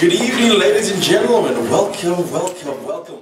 Good evening, ladies and gentlemen. Welcome, welcome, welcome.